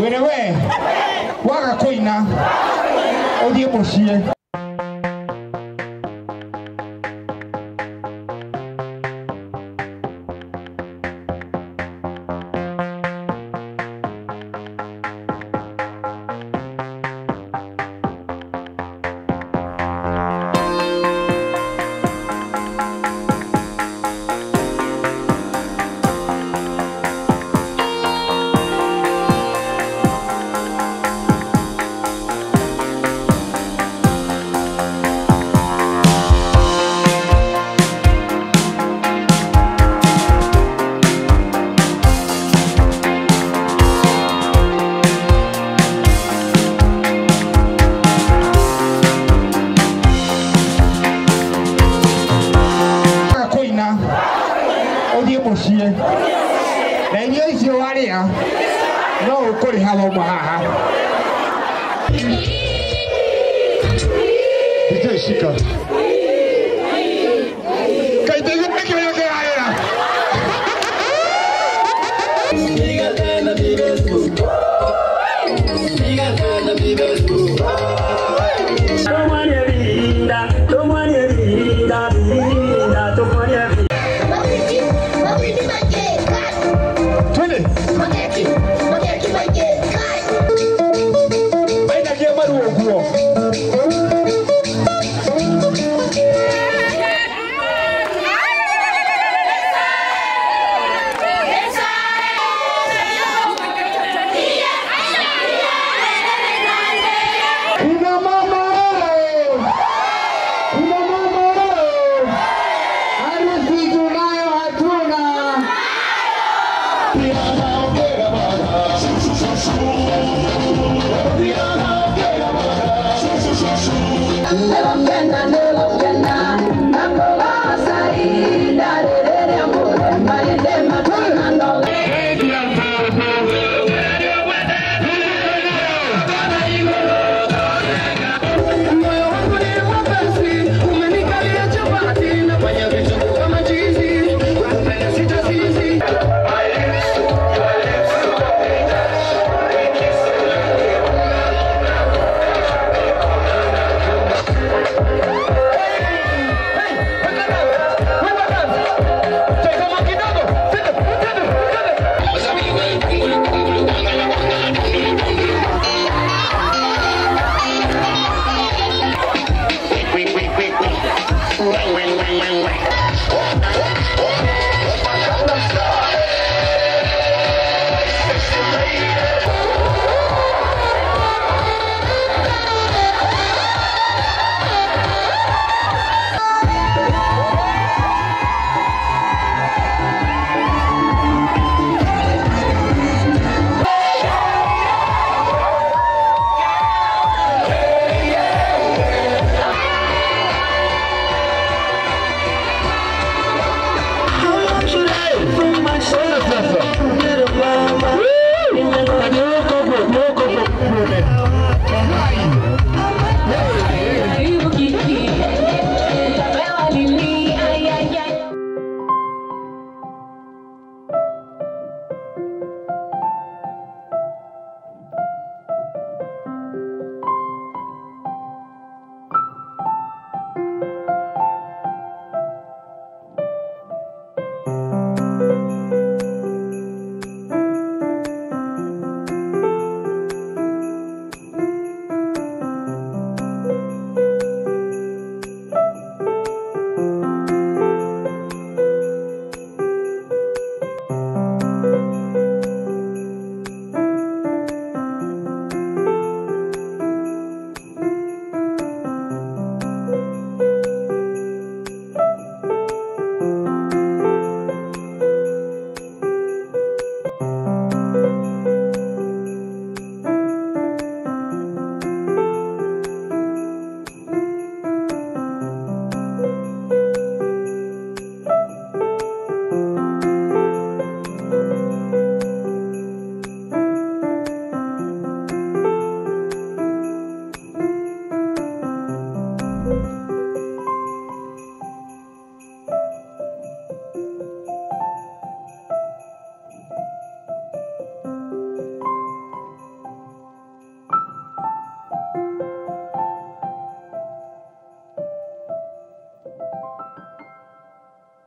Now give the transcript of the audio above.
wä we wagakwina å thiä må ciä irio icio warĩa no ũkũrĩha wauma haha DJ shika kaita igũrũ kĩrĩa kĩrarĩra twende Never been, I never been.